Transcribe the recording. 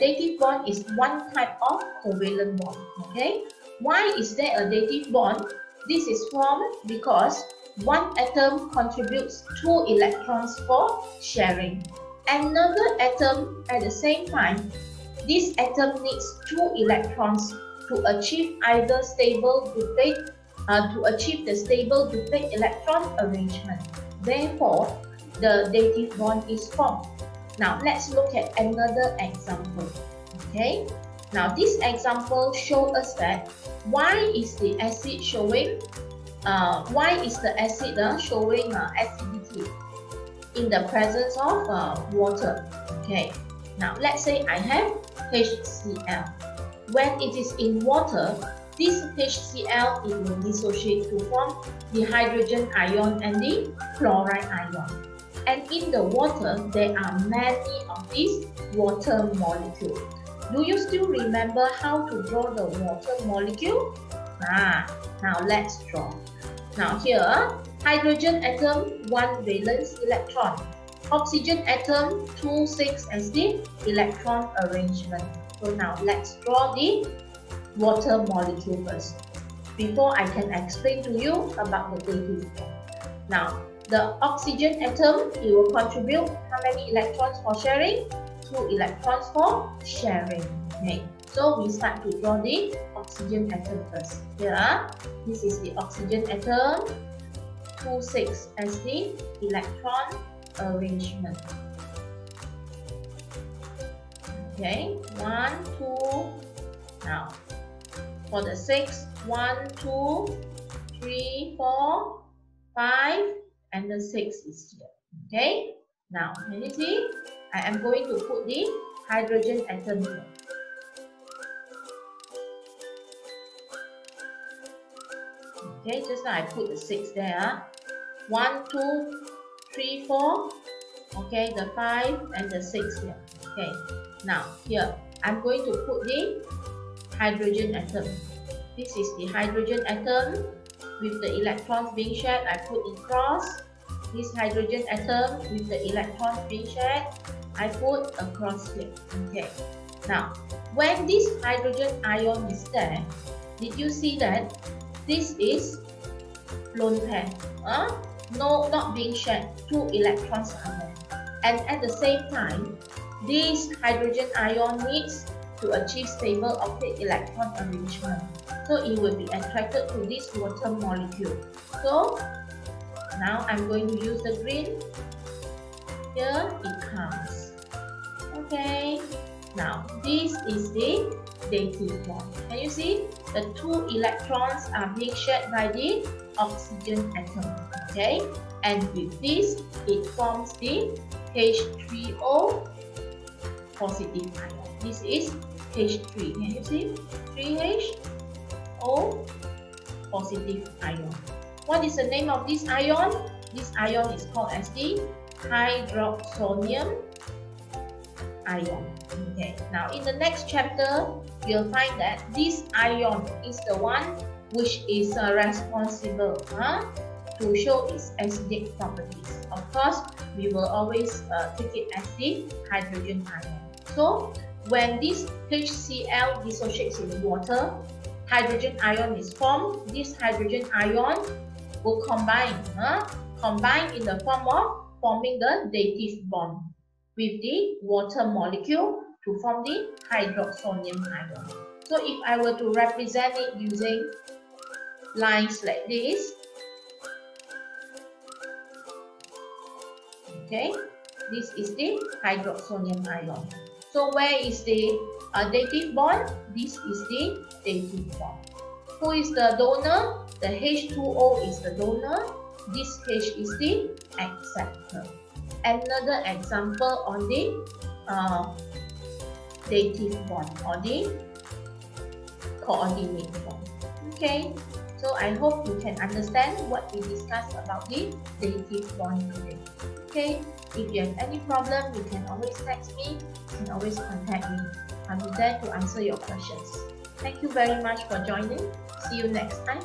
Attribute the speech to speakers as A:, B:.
A: dative bond is one type of covalent bond. Okay, why is there a dative bond? This is formed because one atom contributes two electrons for sharing. Another atom at the same time, this atom needs two electrons to achieve either stable duplet uh, to achieve the stable duplet electron arrangement. Therefore, the dative bond is formed. Now, let's look at another example. Okay, now this example shows us that why is the acid showing, uh, why is the acid uh, showing uh, acidity in the presence of uh, water. Okay, now let's say I have HCl. When it is in water, this HCl it will dissociate to form the hydrogen ion and the chloride ion. And in the water, there are many of these water molecules. Do you still remember how to draw the water molecule? Ah, now let's draw. Now here, hydrogen atom 1 valence electron. Oxygen atom 2 6 as the electron arrangement. So now let's draw the water molecule first before I can explain to you about the dative bond. Now, the oxygen atom, it will contribute how many electrons for sharing? 2 electrons for sharing. Okay, so we start to draw the oxygen atom first. Here, ah, this is the oxygen atom, 2, 6 as the electron arrangement. Okay, 1, 2, now for the 6, 1, 2, 3, 4, 5, and the 6 is here. Okay, now can you see? I am going to put the hydrogen atom here. Okay, just now I put the 6 there. Ah. 1, 2, 3, 4. Okay, the 5 and the 6 here. Okay, now here I'm going to put the hydrogen atom. This is the hydrogen atom with the electrons being shared. I put in cross. This hydrogen atom with the electrons being shared. I put across here. Okay. Now, when this hydrogen ion is there, did you see that this is lone pair? Huh? No, not being shared. Two electrons are there. And at the same time, this hydrogen ion needs to achieve stable octet electron arrangement. So it will be attracted to this water molecule. So now I'm going to use the green. Here it comes. Okay. Now this is the dative bond. Can you see? The two electrons are being shared by the oxygen atom. Okay. And with this, it forms the H3O positive ion. This is H3. Can you see? 3H O positive ion. What is the name of this ion? This ion is called as the hydroxonium ion. Okay, now in the next chapter, you'll find that this ion is the one which is uh, responsible huh, to show its acidic properties. Of course, we will always uh, take it as the hydrogen ion. So, when this HCl dissociates in water, hydrogen ion is formed. This hydrogen ion will combine, huh? combine in the form of forming the dative bond with the water molecule to form the hydroxonium ion. So if I were to represent it using lines like this, okay, this is the hydroxonium ion. So where is the uh, dative bond? This is the dative bond. Who is the donor? The H2O is the donor. This H is the acceptor. Another example on the uh, dative bond or the coordinate bond. Okay, so I hope you can understand what we discussed about the dative bond today. Okay, if you have any problem, you can always text me, you can always contact me. Be there to answer your questions. Thank you very much for joining. See you next time.